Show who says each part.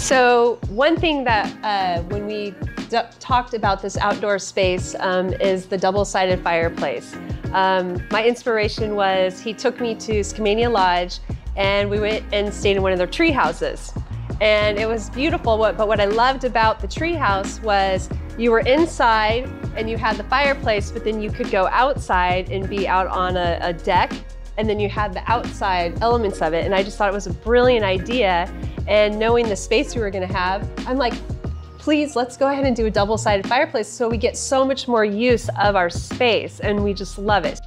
Speaker 1: So one thing that uh, when we talked about this outdoor space um, is the double-sided fireplace. Um, my inspiration was he took me to Skamania Lodge and we went and stayed in one of their tree houses. And it was beautiful, but what I loved about the tree house was you were inside and you had the fireplace, but then you could go outside and be out on a, a deck and then you had the outside elements of it. And I just thought it was a brilliant idea. And knowing the space we were gonna have, I'm like, please let's go ahead and do a double-sided fireplace so we get so much more use of our space and we just love it.